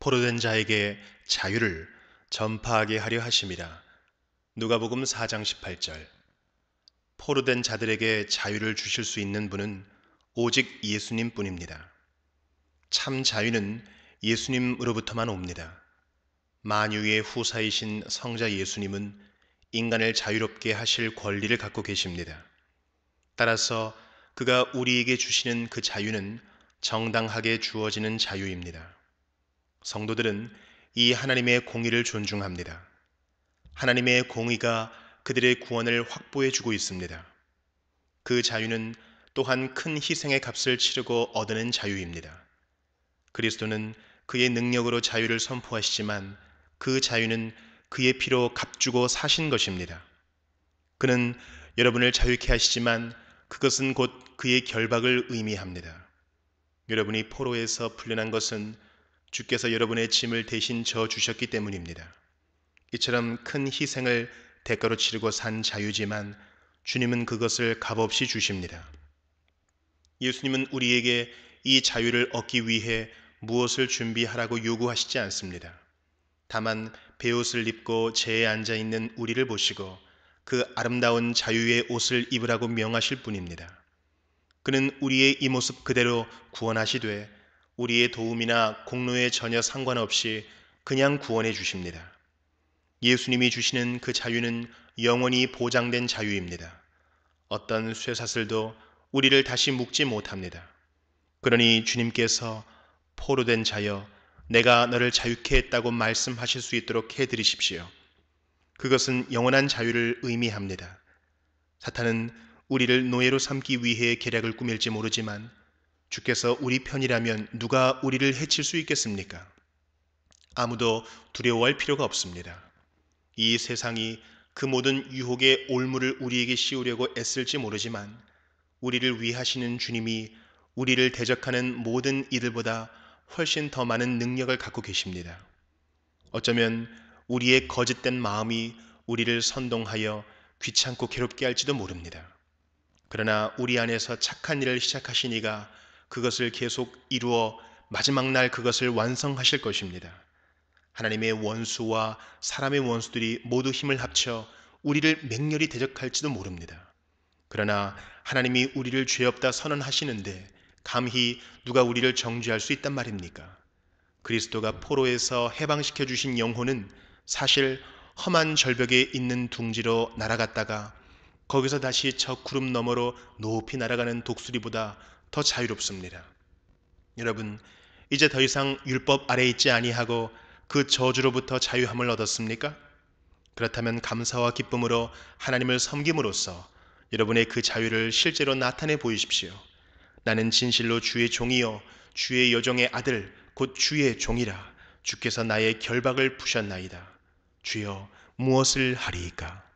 포로된 자에게 자유를 전파하게 하려 하심이라. 누가복음 4장 18절. 포로된 자들에게 자유를 주실 수 있는 분은 오직 예수님 뿐입니다. 참 자유는 예수님으로부터만 옵니다. 만유의 후사이신 성자 예수님은 인간을 자유롭게 하실 권리를 갖고 계십니다. 따라서 그가 우리에게 주시는 그 자유는 정당하게 주어지는 자유입니다. 성도들은 이 하나님의 공의를 존중합니다. 하나님의 공의가 그들의 구원을 확보해 주고 있습니다. 그 자유는 또한 큰 희생의 값을 치르고 얻어낸 자유입니다. 그리스도는 그의 능력으로 자유를 선포하시지만 그 자유는 그의 피로 값주고 사신 것입니다. 그는 여러분을 자유케 하시지만 그것은 곧 그의 결박을 의미합니다. 여러분이 포로에서 풀려난 것은 주께서 여러분의 짐을 대신 져 주셨기 때문입니다. 이처럼 큰 희생을 대가로 치르고 산 자유지만 주님은 그것을 값없이 주십니다. 예수님은 우리에게 이 자유를 얻기 위해 무엇을 준비하라고 요구하시지 않습니다. 다만 베옷을 입고 제에 앉아 있는 우리를 보시고 그 아름다운 자유의 옷을 입으라고 명하실 뿐입니다. 그는 우리의 이 모습 그대로 구원하시되 우리의 도움이나 공로에 전혀 상관없이 그냥 구원해 주십니다. 예수님이 주시는 그 자유는 영원히 보장된 자유입니다. 어떤 쇠사슬도 우리를 다시 묶지 못합니다. 그러니 주님께서 포로된 자여 내가 너를 자유케 했다고 말씀하실 수 있도록 해드리십시오. 그것은 영원한 자유를 의미합니다. 사탄은 우리를 노예로 삼기 위해 계략을 꾸밀지 모르지만 주께서 우리 편이라면 누가 우리를 해칠 수 있겠습니까? 아무도 두려워할 필요가 없습니다. 이 세상이 그 모든 유혹의 올무를 우리에게 씌우려고 애쓸지 모르지만 우리를 위하시는 주님이 우리를 대적하는 모든 이들보다 훨씬 더 많은 능력을 갖고 계십니다. 어쩌면 우리의 거짓된 마음이 우리를 선동하여 귀찮고 괴롭게 할지도 모릅니다. 그러나 우리 안에서 착한 일을 시작하신 이가 그것을 계속 이루어 마지막 날 그것을 완성하실 것입니다. 하나님의 원수와 사람의 원수들이 모두 힘을 합쳐 우리를 맹렬히 대적할지도 모릅니다. 그러나 하나님이 우리를 죄 없다 선언하시는데 감히 누가 우리를 정죄할 수 있단 말입니까? 그리스도가 포로에서 해방시켜 주신 영혼은 사실 험한 절벽에 있는 둥지로 날아갔다가 거기서 다시 저 구름 너머로 높이 날아가는 독수리보다 더 자유롭습니다. 여러분, 이제 더 이상 율법 아래 있지 아니하고 그 저주로부터 자유함을 얻었습니까? 그렇다면 감사와 기쁨으로 하나님을 섬김으로써 여러분의 그 자유를 실제로 나타내 보이십시오. 나는 진실로 주의 종이요 주의 여종의 아들 곧 주의 종이라 주께서 나의 결박을 푸셨나이다. 주여 무엇을 하리이까?